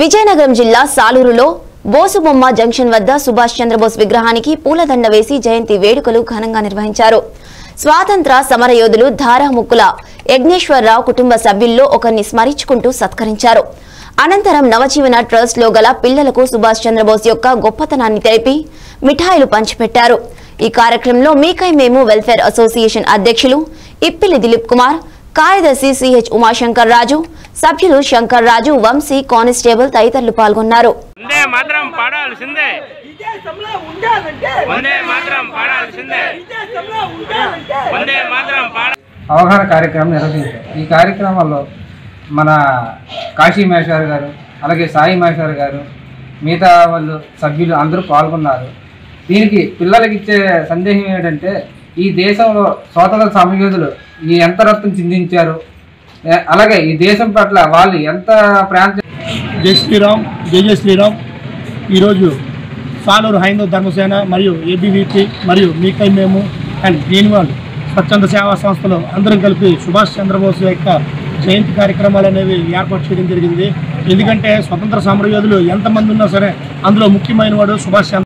విజయనగరం జిల్లా సాలూరులో బోసుబొమ్మ జంక్షన్ వద్ద సుభాష్ చంద్రబోస్ విగ్రహానికి పూలదండ వేసి జయంతి వేడుకలు ఘనంగా నిర్వహించారు. స్వాతంత్ర సమరయోధులు ధారాముక్కుల యజ్ఞేశ్వరరావు కుటుంబ సభ్యుల్లో ఒకరిని స్మరించుకుంటూ సత్కరించారు. అనంతరం నవజీవన ట్రస్ట్లో గల పిల్లలకు సుభాష్ చంద్రబోస్ యొక్క గొప్పతనాన్ని తెలిపి మిఠాయిలు పంచిపెట్టారు. ఈ కార్యక్రమంలో మీకై మేము వెల్ఫేర్ అసోసియేషన్ అధ్యక్షులు ఇప్పిలి దిలీప్ కుమార్ కార్యదర్శి సిహెచ్ ఉమాశంకర్ రాజు సభ్యులు శంకర్ రాజు వంశీ కానిస్టేబుల్ తదితరులు పాల్గొన్నారు. వందే మాత్రం పాడాల్సిందే. ఈ దేశంలో ఉండాలంటే వందే మాత్రం పాడాల్సిందే. ఈ దేశంలో ఉండాలంటే వందే మాత్రం పాడ అవగాహన కార్యక్రమం నిర్వహించారు. ఈ కార్యక్రమంలో మన కాశీ మేషార్ గారు అలాగే సాయి మేషార్ గారు మిగతా వాళ్ళు సభ్యులు అందరూ పాల్గొన్నారు. దీనికి పిల్లలకి ఇచ్చే సందేహం ఏంటంటే ఈ దేశంలో స్వాతంత్ర సమయోధులు ఈ ఎంత రక్తం చిందించారు? అలాగే ఈ దేశం పట్ల వాళ్ళు ఎంత ప్రాంత జై శ్రీరామ్ జై జయ శ్రీరామ్. ఈరోజు సాలూరు హైందవ ధర్మసేన మరియు ఏబీవీపీ మరియు మీకై మేము అండ్ గ్రీన్ స్వచ్ఛంద సేవా సంస్థలు అందరం కలిపి సుభాష్ చంద్రబోస్ యొక్క జయంతి కార్యక్రమాలు అనేవి ఏర్పాటు చేయడం జరిగింది. ఎందుకంటే స్వతంత్ర సమరయోధులు ఎంతమంది ఉన్నా సరే అందులో ముఖ్యమైన వాడు సుభాష్